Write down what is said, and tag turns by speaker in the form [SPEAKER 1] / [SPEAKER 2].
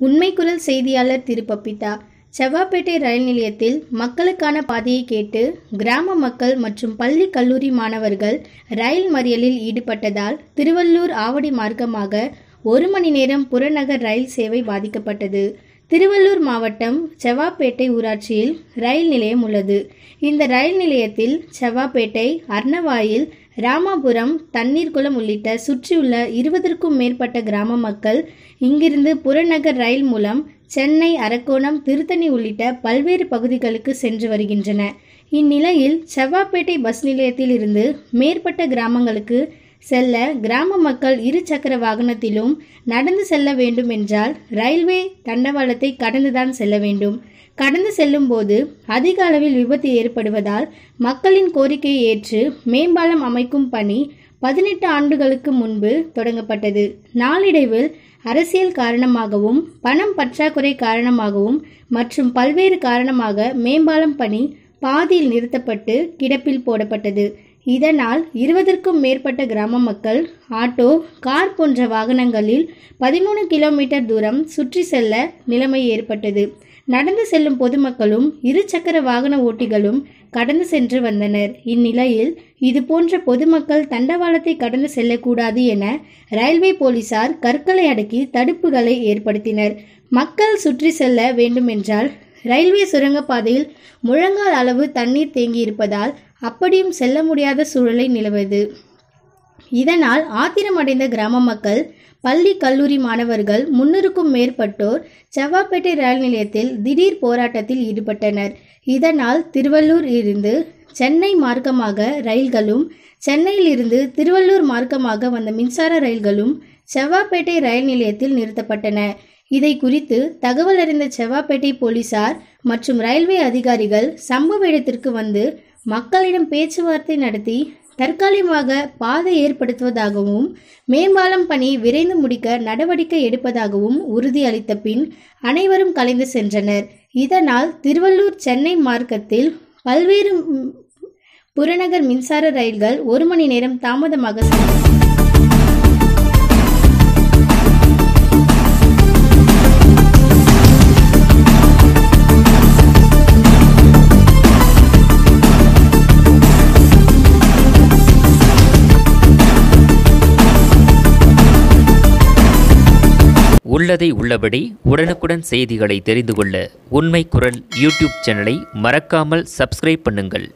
[SPEAKER 1] உண்மை குரல் செய்தியாளர் திரு பப்பிதா செவ்வாப்பேட்டை ரயில் நிலையத்தில் மக்களுக்கான பாதையை கேட்டு கிராம மக்கள் மற்றும் பள்ளி கல்லூரி மாணவர்கள் ரயில் மறியலில் ஈடுபட்டதால் திருவள்ளூர் ஆவடி மார்க்கமாக ஒரு மணி நேரம் புறநகர் ரயில் சேவை பாதிக்கப்பட்டது. திருவள்ளூர் மாவட்டம் செவ்வாப்பேட்டை ஊராட்சியில் ரயில் நிலையம் உள்ளது. இந்த ரயில் நிலையத்தில் செவ்வாப்பேட்டை அர்ணவாயில் ராமாபுரம் தண்ணீர்குளம் உள்ளிட்ட சுற்றியுள்ள இருபதற்கும் மேற்பட்ட கிராம மக்கள் இங்கிருந்து புறநகர் ரயில் மூலம் சென்னை அரக்கோணம் திருத்தணி உள்ளிட்ட பல்வேறு பகுதிகளுக்கு சென்று வருகின்றன இந்நிலையில் செவ்வாப்பேட்டை பஸ் நிலையத்தில் இருந்து மேற்பட்ட கிராமங்களுக்கு செல்ல கிராம மக்கள் இரு சக்கர வாகனத்திலும் நடந்து செல்ல வேண்டும் என்றால் ரயில்வே தண்டவாளத்தை கடந்துதான் செல்ல வேண்டும். கடந்து செல்லும் போது அதிக அளவில் விபத்து ஏற்படுவதால் மக்களின் கோரிக்கையை ஏற்று மேம்பாலம் அமைக்கும் பணி பதினெட்டு ஆண்டுகளுக்கு முன்பு தொடங்கப்பட்டது. நாளடைவில் அரசியல் காரணமாகவும் பணம் பற்றாக்குறை காரணமாகவும் மற்றும் பல்வேறு காரணமாக மேம்பாலம் பணி பாதியில் நிறுத்தப்பட்டு கிடப்பில் போடப்பட்டது. இதனால் இருபதற்கும் மேற்பட்ட கிராம மக்கள் ஆட்டோ கார் போன்ற வாகனங்களில் பதிமூணு கிலோமீட்டர் தூரம் சுற்றி செல்ல நிலைமை ஏற்பட்டது. நடந்து செல்லும் பொதுமக்களும் இருசக்கர வாகன ஓட்டிகளும் கடந்து சென்று வந்தனர். இந்நிலையில் இது போன்ற பொதுமக்கள் தண்டவாளத்தை கடந்து செல்லக்கூடாது என ரயில்வே போலீசார் கற்களை அடக்கி தடுப்புகளை ஏற்படுத்தினர். மக்கள் சுற்றி செல்ல வேண்டுமென்றால் ரயில்வே சுரங்கப்பாதையில் முழங்கால் அளவு தண்ணீர் தேங்கியிருப்பதால் அப்படியும் செல்ல முடியாத சூழலை நிலவுது. இதனால் ஆத்திரமடைந்த கிராம மக்கள் பள்ளி கல்லூரி மாணவர்கள் முன்னூறுக்கும் மேற்பட்டோர் செவ்வாப்பேட்டை ரயில் நிலையத்தில் திடீர் போராட்டத்தில் ஈடுபட்டனர். இதனால் திருவள்ளூர் இருந்து சென்னை மார்க்கமாக ரயில்களும் சென்னையில் இருந்து திருவள்ளூர் மார்க்கமாக வந்த மின்சார ரயில்களும் செவ்வாப்பேட்டை ரயில் நிலையத்தில் நிறுத்தப்பட்டன. இதை குறித்து தகவல் அறிந்த செவ்வாப்பேட்டை போலீசார் மற்றும் ரயில்வே அதிகாரிகள் சம்பவ இடத்திற்கு வந்து மக்களிடம் பேச்சுவார்த்தை நடத்தி தற்காலிகமாக பாதை ஏற்படுத்துவதாகவும் மேம்பாலம் பணி விரைந்து முடிக்க நடவடிக்கை எடுப்பதாகவும் உறுதியளித்த பின் அனைவரும் கலைந்து சென்றனர். இதனால் திருவள்ளூர் சென்னை மார்க்கத்தில் பல்வேறு புறநகர் மின்சார ரயில்கள் ஒரு மணி நேரம் தாமதமாக
[SPEAKER 2] உள்ளதை உள்ளபடி உடனுக்குடன் செய்திகளை தெரிந்து கொள்ள உண்மை குரல் யூடியூப் சேனலை மறக்காமல் சப்ஸ்கிரைப் பண்ணுங்கள்.